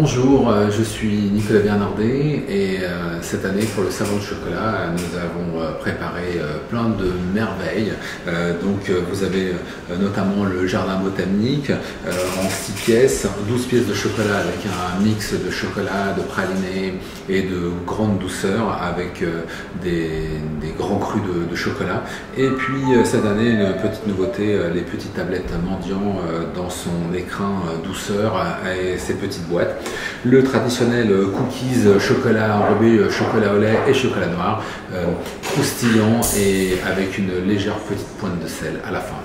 Bonjour, euh, je suis Nicolas Bernardet et euh, cette année pour le salon de chocolat nous avons euh, préparé plein de merveilles. Donc vous avez notamment le jardin botanique en 6 pièces, 12 pièces de chocolat avec un mix de chocolat, de praliné et de grande douceur avec des, grands crus de, chocolat. Et puis cette année une petite nouveauté, les petites tablettes mendiant dans son écrin douceur et ses petites boîtes le traditionnel euh, cookies euh, chocolat enrobé euh, chocolat au lait et chocolat noir, croustillant et avec une légère petite pointe de sel à la fin.